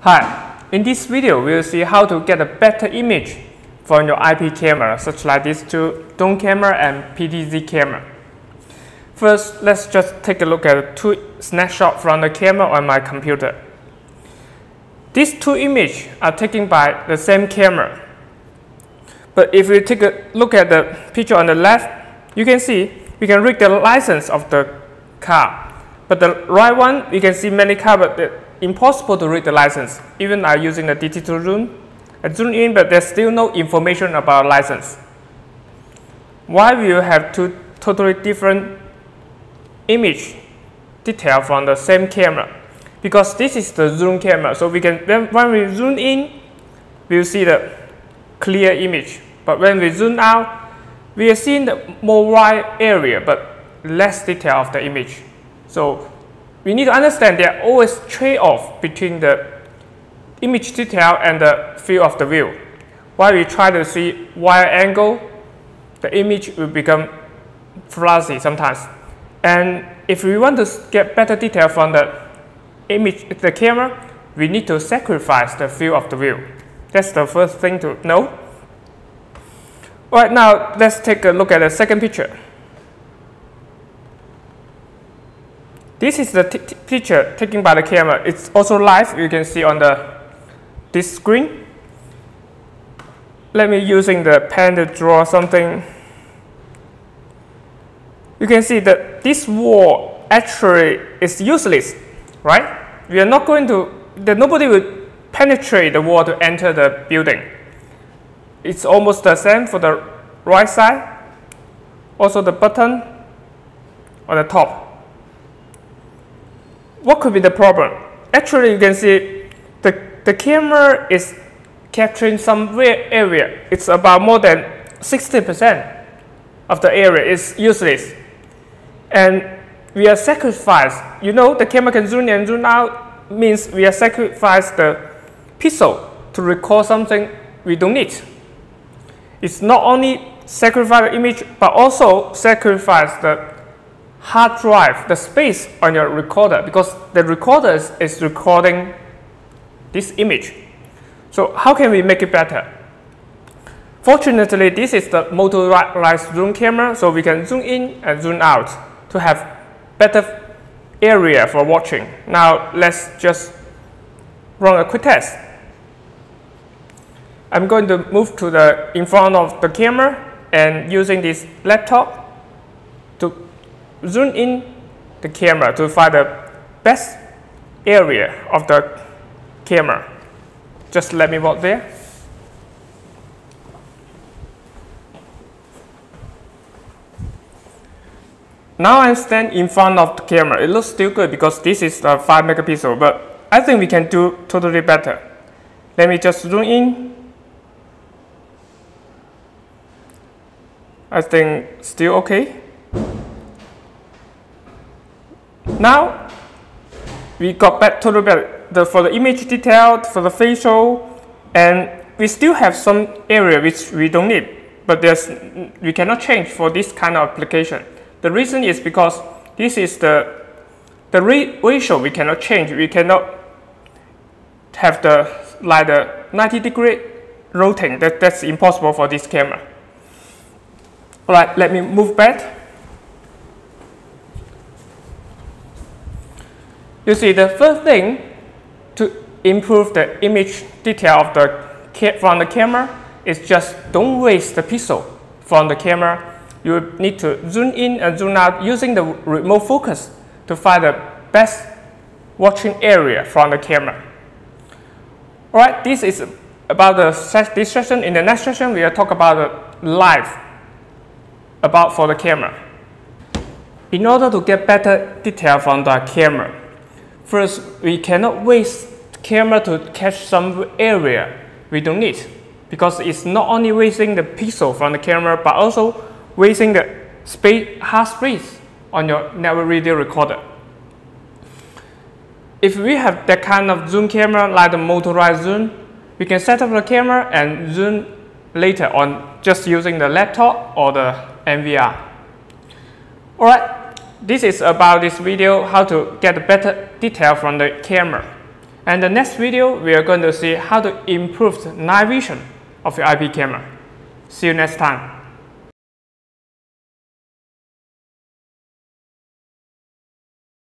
Hi, in this video we'll see how to get a better image from your IP camera such like these two dome camera and PTZ camera. First, let's just take a look at two snapshots from the camera on my computer. These two images are taken by the same camera. But if we take a look at the picture on the left, you can see we can read the license of the car. But the right one, we can see many cars, but impossible to read the license. Even I'm using the digital zoom, I zoom in, but there's still no information about license. Why we have two totally different image detail from the same camera? Because this is the zoom camera, so we can when, when we zoom in, we'll see the clear image. But when we zoom out, we are seeing the more wide area, but less detail of the image. So we need to understand there are always trade-off between the image detail and the field of the view. While we try to see wide angle, the image will become fuzzy sometimes. And if we want to get better detail from the image, the camera, we need to sacrifice the field of the view. That's the first thing to know. Right now, let's take a look at the second picture. This is the picture taken by the camera. It's also live. You can see on the this screen. Let me using the pen to draw something. You can see that this wall actually is useless, right? We are not going to, that nobody will penetrate the wall to enter the building. It's almost the same for the right side. Also the button on the top what could be the problem? Actually, you can see the, the camera is capturing some area. It's about more than 60% of the area is useless. And we are sacrificed. You know, the camera can zoom in and zoom out means we are sacrifice the pixel to record something we don't need. It's not only sacrifice the image, but also sacrifice the hard drive, the space on your recorder, because the recorder is, recording this image. So how can we make it better? Fortunately, this is the motorized zoom camera, so we can zoom in and zoom out to have better area for watching. Now let's just run a quick test. I'm going to move to the in front of the camera and using this laptop zoom in the camera to find the best area of the camera. Just let me walk there. Now I stand in front of the camera. It looks still good because this is a 5 megapixel, but I think we can do totally better. Let me just zoom in. I think still okay. Now, we got back total back the, for the image detail, for the facial, and we still have some area which we don't need, but there's, we cannot change for this kind of application. The reason is because this is the, the ratio we cannot change. We cannot have the, like the 90 degree rotating. That, that's impossible for this camera. All right, let me move back. You see, the first thing to improve the image detail of the from the camera is just don't waste the pixel from the camera. You need to zoom in and zoom out using the remote focus to find the best watching area from the camera. Alright, this is about the this session. In the next session, we will talk about the live about for the camera. In order to get better detail from the camera, First, we cannot waste camera to catch some area we don't need because it's not only wasting the pixel from the camera but also wasting the space, hard space on your network video recorder. If we have that kind of zoom camera like the motorized zoom, we can set up the camera and zoom later on just using the laptop or the NVR. Alright, this is about this video how to get better detail from the camera. And the next video, we are going to see how to improve the night vision of your IP camera. See you next time.